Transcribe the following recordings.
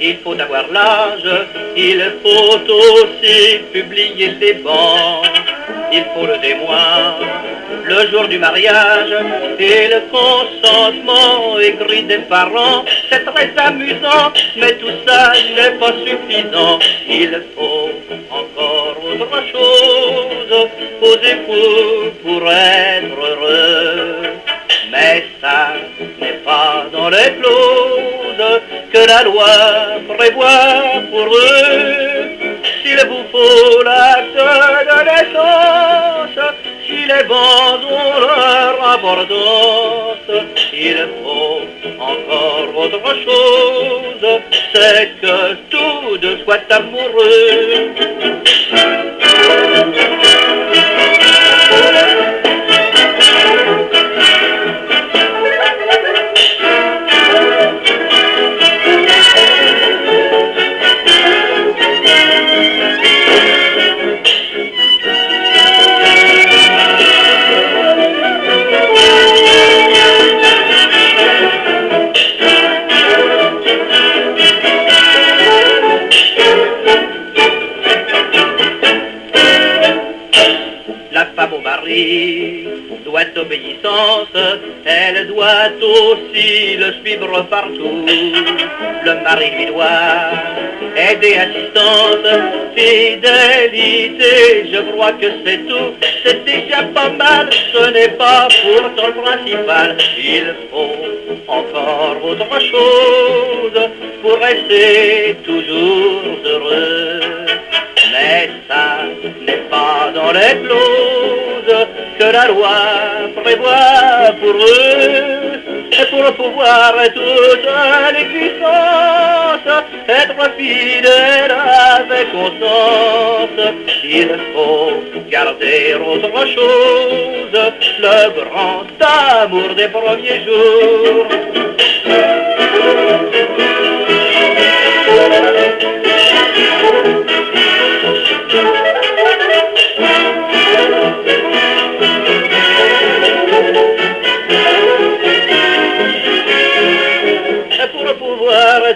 il faut avoir l'âge, il faut aussi publier les bancs, il faut le témoin, le jour du mariage et le consentement écrit des parents. C'est très amusant, mais tout ça n'est pas suffisant. Il faut encore autre chose aux époux pour être heureux. Mais ça n'est pas dans les clauses que la loi prévoit pour eux. S'il vous faut l'acte de naissance, si les bancs ont leur importance, il faut encore autre chose, c'est que tout de soit amoureux. Doit obéissance, elle doit aussi le suivre partout. Le mari lui doit aider assistance, fidélité, je crois que c'est tout. C'est déjà pas mal, ce n'est pas pourtant le principal. Il faut encore autre chose pour rester toujours heureux. Prévoit pour eux, et pour pouvoir toute l'existence, être fidèle avec constance, il faut garder autre chose, le grand amour des premiers jours.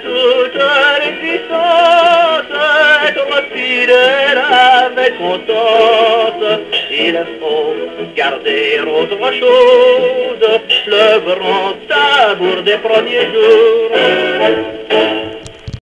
Toute l'existence, être avec contente. Il faut garder autre chose, le grand des premiers jours.